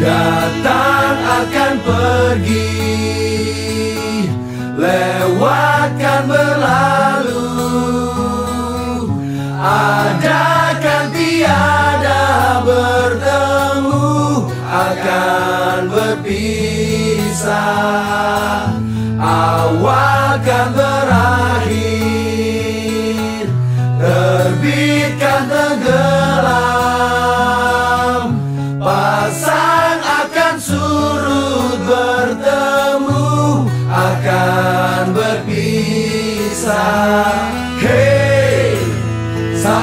akan pergi. Lewatkan berlalu. Adakan tiada bertemu. Akan berpisah. Awal kan berakhir. Terbitkan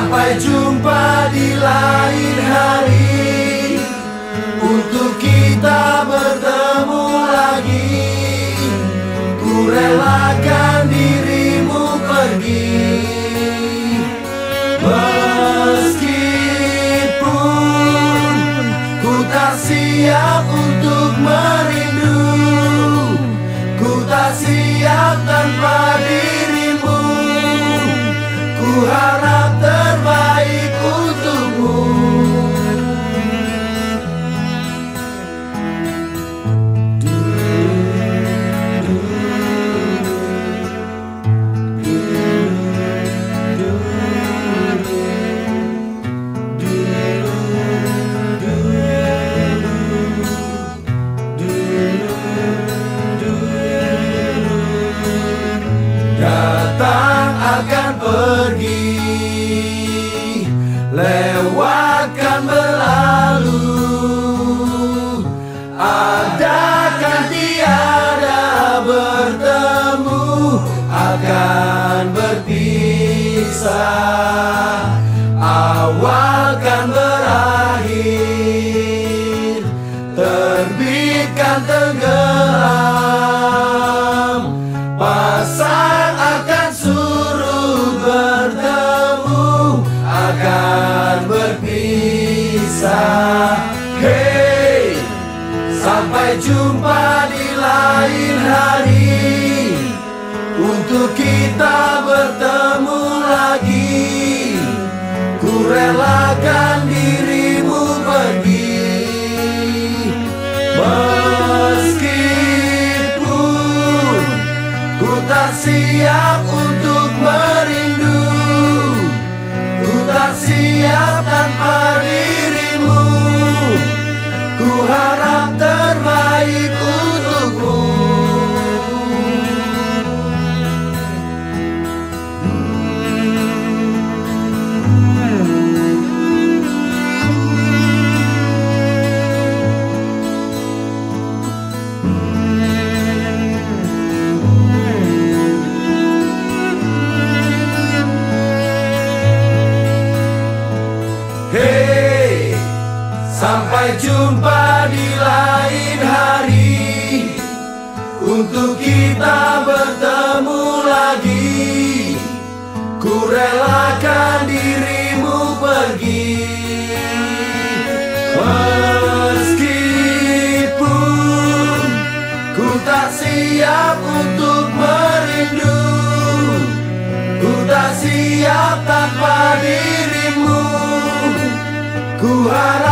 Sampai jumpa di lain hari. Untuk kita bertemu lagi. Ku relakan dirimu pergi. Meskipun Ku tak siap untuk merindu Ku tak siap tanpa Lewatkan berlalu. Adakan tiada bertemu? Akan Sampai jumpa di lain hari. Untuk kita bertemu lagi. Ku relakan dirimu pergi. Meskipun Ku tak siap untuk merindu. Ku tak siap tanpa sampai jumpa di lain hari. Untuk kita bertemu lagi. Ku relakan dirimu pergi. Meskipun Ku tak siap untuk merindu Ku tak siap tanpa dirimu. Ku harap